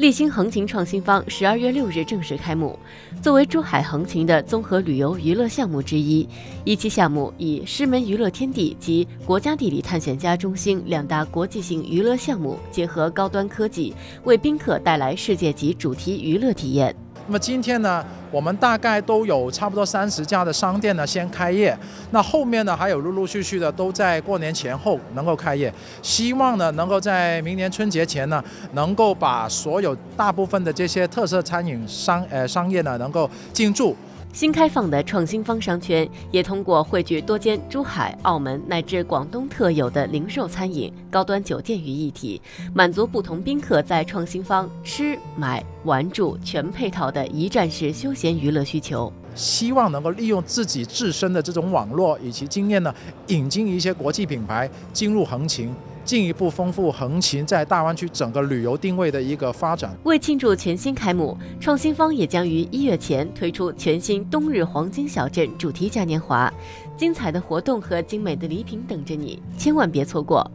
立新横琴创新方十二月六日正式开幕。作为珠海横琴的综合旅游娱乐项目之一，一期项目以狮门娱乐天地及国家地理探险家中心两大国际性娱乐项目结合高端科技，为宾客带来世界级主题娱乐体验。那么今天呢，我们大概都有差不多三十家的商店呢先开业，那后面呢还有陆陆续续的都在过年前后能够开业，希望呢能够在明年春节前呢，能够把所有大部分的这些特色餐饮商呃商业呢能够进驻。新开放的创新方商圈也通过汇聚多间珠海、澳门乃至广东特有的零售餐饮、高端酒店于一体，满足不同宾客在创新方吃、买、玩、住全配套的一站式休闲娱乐需求。希望能够利用自己自身的这种网络以及经验呢，引进一些国际品牌进入横琴。进一步丰富横琴在大湾区整个旅游定位的一个发展。为庆祝全新开幕，创新方也将于一月前推出全新冬日黄金小镇主题嘉年华，精彩的活动和精美的礼品等着你，千万别错过。